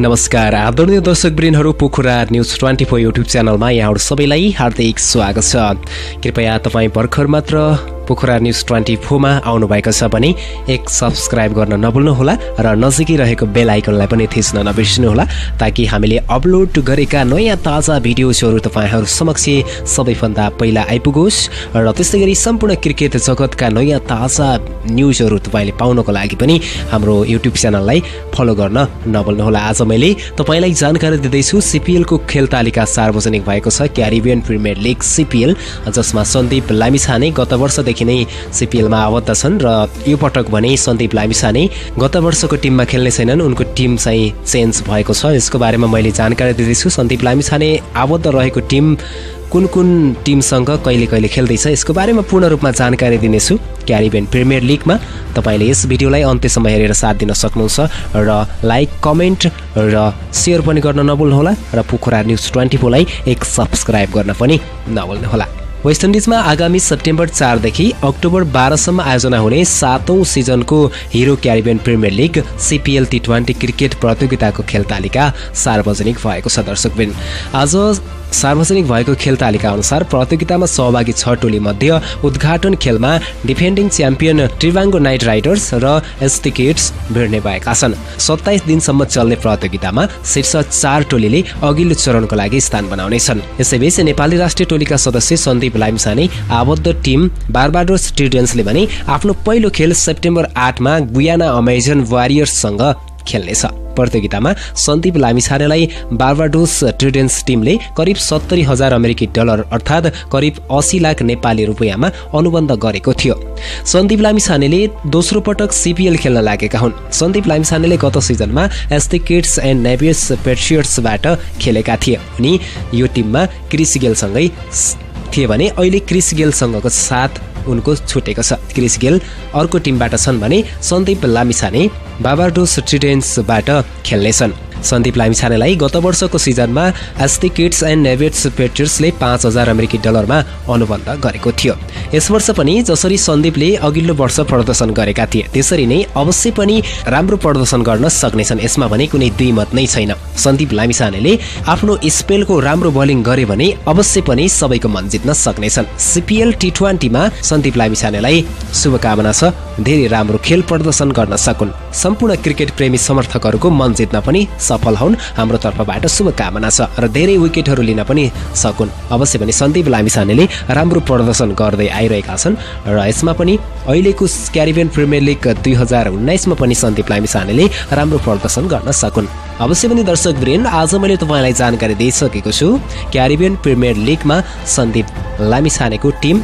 नमस्कार। आदरणीय दर्शकवृन्दहरू Pokhara news twenty four YouTube च्यानलमा यहाँहरू सबैलाई हार्दिक स्वागत छ। कृपया तपाईँ भर्खर मात्र पोखरा न्युज ट्वेन्टी फोरमा आउनुभएको छ भने एक सब्सक्राइब गर्न नभुल्नुहोला र नजिकै रहेको बेल आइकनलाई पनि थिच्न नबिर्सिनुहोला ताकि हामीले अपलोड गरेका नयाँ ताजा भिडियोजहरू तपाईँहरू समक्ष सबैभन्दा पहिला आइपुगोस् र त्यस्तै गरी सम्पूर्ण क्रिकेट जगतका नयाँ ताजा न्युजहरू तपाईँले पाउनको लागि पनि हाम्रो युट्युब च्यानललाई फलो गर्न नभुल्नुहोला। आज मैले तपाईँलाई जानकारी दिँदैछु सिपिएलको खेल तालिका सार्वजनिक भएको छ क्यारिबियन प्रिमियर लिग सिपिएल जसमा सन्दीप लामिछाने गत वर्षदेखि वर्षदेखि नै सिपिएलमा आबद्ध छन् र यो पटक भने सन्दीप लामिसाने गत वर्षको टिममा खेल्ने छैनन्। उनको टिम चाहिँ चेन्ज भएको छ। यसको बारेमा मैले जानकारी दिँदैछु। सन्दीप लामिछाने आबद्ध रहेको टिम कुन कुन टिमसँग कहिले कहिले खेल्दैछ यसको बारेमा पूर्ण रूपमा जानकारी दिनेछु। क्यारिबियन प्रिमियर लिगमा तपाईँले यस भिडियोलाई अन्त्यसम्म हेरेर साथ दिन सक्नुहुन्छ र लाइक कमेन्ट र सेयर पनि गर्न नभुल्नुहोला र पोखरा न्युज ट्वेन्टी फोरलाई एक सब्सक्राइब गर्न पनि नभुल्नुहोला। वेस्ट इन्डिजमा आगामी सेप्टेम्बर चारदेखि अक्टोबर बाह्रसम्म आयोजना हुने सातौँ सिजनको hero Caribbean premier league CPL T twenty cricket प्रतियोगिताको खेल तालिका सार्वजनिक भएको छ दर्शकबिन। आज सार्वजनिक भएको खेल तालिका अनुसार प्रतियोगितामा सहभागी छ टोली मध्ये उद्घाटन खेलमा defending champion Trinbago knight riders र एस्टिकेट्स भिड्ने भएका छन्। सत्ताइस दिनसम्म चल्ने प्रतियोगितामा शीर्ष चार टोलीले अघिल्लो चरणको लागि स्थान बनाउनेछन्। यसैबीच नेपाली राष्ट्रिय टोलीका सदस्य सन्दीप लाइमसाने आबद्ध टिम बारबाडोस स्टुडेन्ट्सले भने आफ्नो पहिलो खेल सेप्टेम्बर आठमा गुयाना अमेजन वारियर्ससँग खेल्नेछ। प्रतियोगितामा सन्दीप लामिछानेलाई बार्बाडोस ट्रेडेन्स टिमले करिब सत्तरी हजार अमेरिकी डलर अर्थात् करिब असी लाख नेपाली रुपियाँमा अनुबन्ध गरेको थियो। सन्दीप लामिछानेले दोस्रो पटक सिपिएल खेल्न लागेका हुन्। सन्दीप लामिछानेले गत सिजनमा एसटी किड्स एन्ड नेभियस पेट्सियर्सबाट खेलेका थिए। अनि यो टिममा क्रिस गेलसँगै थिए भने अहिले क्रिस गेलसँगको साथ उनको छुटेको छ। क्रिस गेल अर्को टिमबाट छन् भने सन्दीप लामिछाने बाबाडोस ट्रिडेन्सबाट खेल्नेछन्। सन्दीप लामिछानेलाई गत वर्षको सिजनमा एसटी किड्स एन्ड नेभेट्स पेट्रियर्सले पाँच हजार अमेरिकी डलरमा अनुबन्ध गरेको थियो। यस वर्ष पनि जसरी सन्दीपले अघिल्लो वर्ष प्रदर्शन गरेका थिए त्यसरी नै अवश्य पनि राम्रो प्रदर्शन गर्न सक्नेछन्। यसमा भने कुनै दुई मत नै छैन। सन्दीप लामिछानेले आफ्नो स्पेलको राम्रो बलिङ गरे भने अवश्य पनि सबैको मन जित्न सक्नेछन्। सिपिएल टी ट्वेन्टीमा सन्दीप लामिछानेलाई शुभकामना छ धेरै राम्रो खेल प्रदर्शन गर्न सकुन्। सम्पूर्ण क्रिकेट प्रेमी समर्थकहरूको मन जित्न पनि सफल हुन्। हाम्रो तर्फबाट शुभकामना छ र धेरै विकेटहरू लिन पनि सकुन्। अवश्य पनि सन्दीप लामिसानेले राम्रो प्रदर्शन गर्दै आइरहेका छन् र यसमा पनि अहिलेको क्यारिबियन प्रिमियर लिग दुई हजार उन्नाइसमा पनि सन्दीप लामिसानेले राम्रो प्रदर्शन गर्न सकुन्। अवश्य पनि दर्शक वृन्द आज मैले तपाईँलाई जानकारी दिइसकेको छु क्यारिबियन प्रिमियर लिगमा सन्दीप लामिसानेको टिम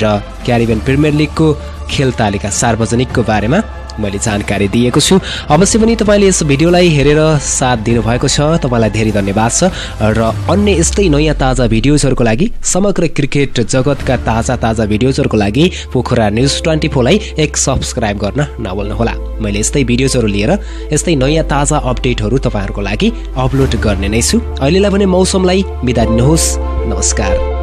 र क्यारिबियन प्रिमियर लिगको खेल तालिका सार्वजनिकको बारेमा। मैले जानकारी दिएको छु। अवश्य पनि तपाईँले यस भिडियोलाई हेरेर साथ दिनुभएको छ। तपाईँलाई धेरै धन्यवाद छ। र अन्य यस्तै नयाँ ताजा भिडियोजहरूको लागि समग्र क्रिकेट जगतका ताजा ताजा भिडियोजहरूको लागि पोखरा न्युज ट्वेन्टी फोरलाई एक सब्सक्राइब गर्न नभुल्नुहोला। मैले यस्तै भिडियोजहरू लिएर यस्तै नयाँ ताजा अपडेटहरू तपाईँहरूको लागि अपलोड गर्ने नै छु। अहिलेलाई भने मौसमलाई बिदा दिनुहोस्। नमस्कार।